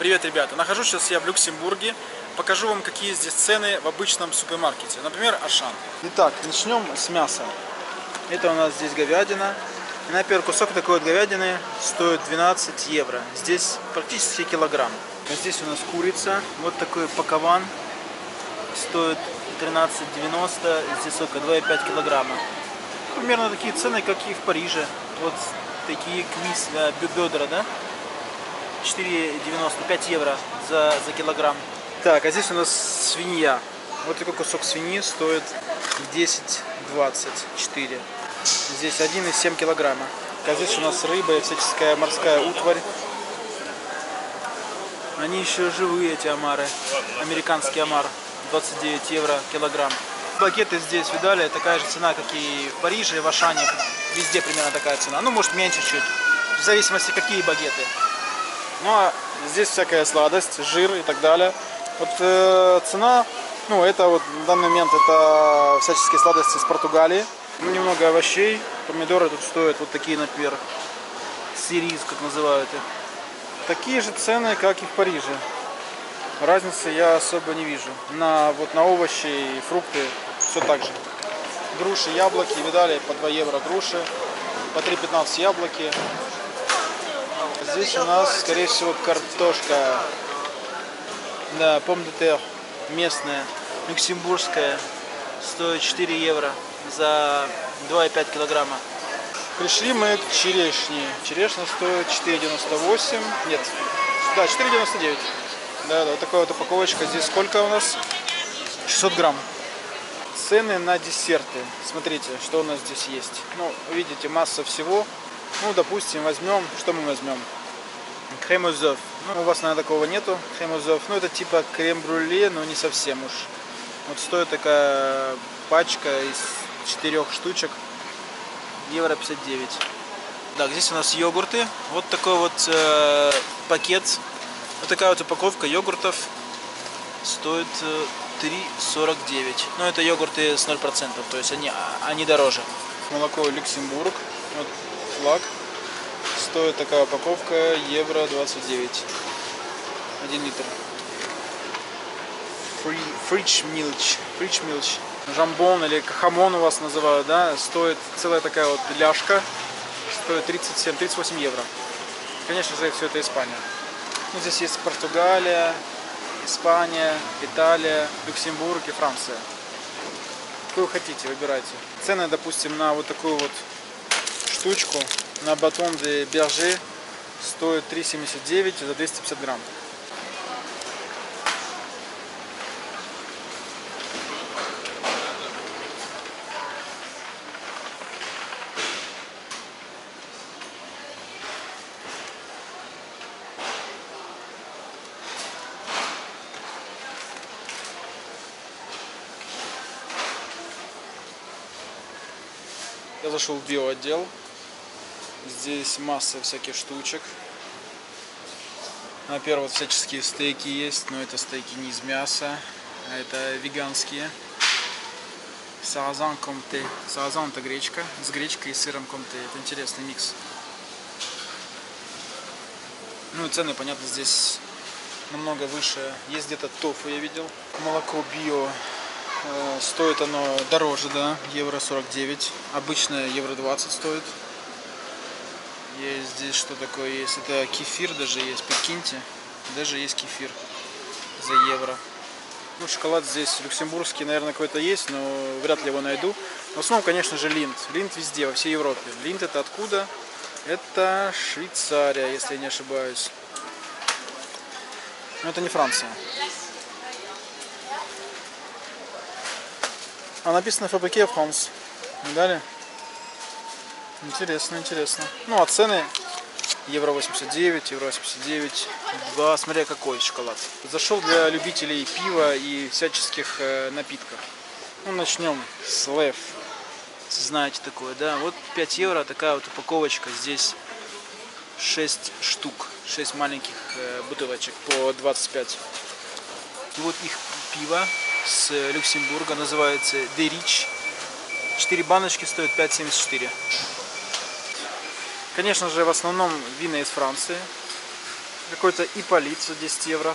Привет, ребята! Нахожусь сейчас я в Люксембурге. Покажу вам, какие здесь цены в обычном супермаркете. Например, Ашан. Итак, начнем с мяса. Это у нас здесь говядина. И, например, кусок такой вот говядины стоит 12 евро. Здесь практически килограмм. А здесь у нас курица. Вот такой пакован. Стоит 13,90. Здесь сколько? 2,5 килограмма. Примерно такие цены, как и в Париже. Вот такие квиз для бедра, да? 4,95 евро за, за килограмм. Так, а здесь у нас свинья. Вот такой кусок свиньи стоит 10,24. Здесь 1,7 килограмма. А здесь у нас рыба и всяческая морская утварь. Они еще живые, эти омары. Американский омар. 29 евро килограмм. Багеты здесь, видали, такая же цена, как и в Париже, в Ашане. Везде примерно такая цена. Ну, может, меньше чуть. В зависимости, какие багеты. Ну а здесь всякая сладость, жир и так далее. Вот э, цена, ну это вот в данный момент это всяческие сладости из Португалии. Ну, немного овощей, помидоры тут стоят вот такие, например, сириз, как называют их. Такие же цены, как и в Париже. Разницы я особо не вижу. На, вот, на овощи и фрукты все так же. Груши, яблоки, видали, по 2 евро груши, по 3,15 яблоки, Здесь у нас, скорее всего, картошка. Да, пом местная, люксембургская. Стоит 4 евро за 2,5 килограмма. Пришли мы к черешне. Черешня стоит 4,98. Нет, да, 4,99. Да, да, вот такая вот упаковочка. Здесь сколько у нас? 600 грамм. Цены на десерты. Смотрите, что у нас здесь есть. Ну, видите, масса всего. Ну, допустим, возьмем, что мы возьмем? Кремозов. Ну, у вас, наверное, такого нету. Кремозов. Ну, это типа крем-брюле, но не совсем уж. Вот стоит такая пачка из четырех штучек. Евро 59. Так, здесь у нас йогурты. Вот такой вот э, пакет. Вот такая вот упаковка йогуртов. Стоит э, 3,49. Но это йогурты с 0%, то есть они, они дороже. Молоко Люксембург. Вот флаг. Стоит такая упаковка евро 29. 1 литр. Фрич милч. Фрич милч. Жамбон или кахамон у вас называют, да, стоит целая такая вот ляжка. Стоит 37-38 евро. Конечно же, все это Испания. Ну, здесь есть Португалия, Испания, Италия, Люксембург и Франция. Какую хотите, выбирайте. Цены, допустим, на вот такую вот штучку на батон де Берже стоит 3,79 за 250 грамм. Я зашел в биоотдел. Здесь масса всяких штучек. Например, вот всяческие стейки есть, но это стейки не из мяса, а это веганские. Саразан комте. Саразан это гречка, с гречкой и сыром комте. Это интересный микс. Ну и цены, понятно, здесь намного выше. Есть где-то тофу, я видел. Молоко био. Э, стоит оно дороже, да, евро 49. Обычное евро 20 стоит. Есть здесь что такое есть. Это кефир даже есть, прикиньте. Даже есть кефир за евро. Ну, шоколад здесь люксембургский, наверное, какой-то есть, но вряд ли его найду. В основном, конечно же, линд. Линд везде, во всей Европе. Линд это откуда? Это Швейцария, если я не ошибаюсь. Но это не Франция. А написано Фабрике Франс. Видали? Интересно, интересно. Ну, а цены евро 89, евро 89, 2, смотря какой шоколад. Зашел для любителей пива и всяческих э, напитков. Ну, начнем с Лев. Знаете такое, да? Вот 5 евро, такая вот упаковочка. Здесь 6 штук, 6 маленьких э, бутылочек по 25. И вот их пиво с Люксембурга называется Дерич. 4 баночки стоят 5,74. Конечно же, в основном вина из Франции. какой-то Иполит за 10 евро.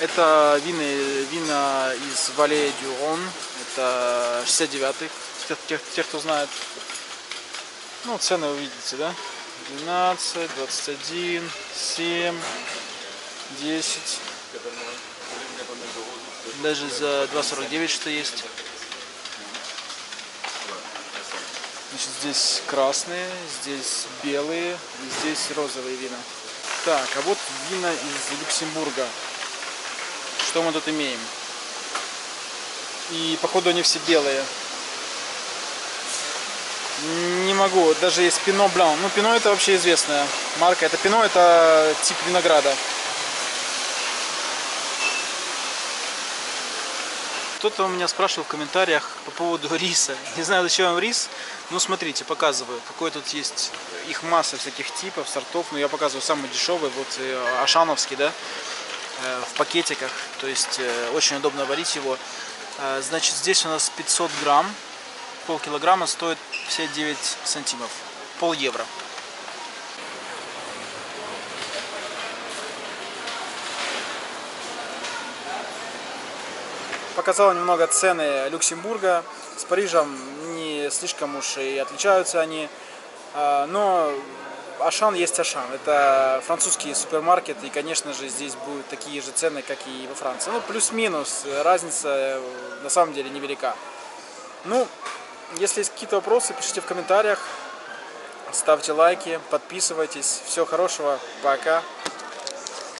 Это вины, вина из Вале Дюрон. Это 69-й, тех, тех, тех, кто знает. Ну, цены вы видите, да? 12, 21, 7, 10. Даже за 2,49 что есть. Значит, здесь красные, здесь белые, здесь розовые вина. Так, а вот вина из Люксембурга. Что мы тут имеем? И походу они все белые. Не могу, даже есть Пино Блан. Ну, Пино это вообще известная марка. Это Пино, это тип винограда. Кто-то у меня спрашивал в комментариях по поводу риса. Не знаю, зачем вам рис. Ну, смотрите, показываю. Какой тут есть. Их масса всяких типов, сортов. Но я показываю самый дешевый. Вот э, Ашановский, да. Э, в пакетиках. То есть э, очень удобно варить его. Значит, здесь у нас 500 грамм. Полкилограмма стоит 59 сантимов. Пол евро. Показал немного цены Люксембурга. С Парижем не слишком уж и отличаются они. А, но Ашан есть Ашан. Это французский супермаркет, и, конечно же, здесь будут такие же цены, как и во Франции. Ну, плюс-минус, разница э, на самом деле невелика. Ну, если есть какие-то вопросы, пишите в комментариях, ставьте лайки, подписывайтесь. Всего хорошего, пока.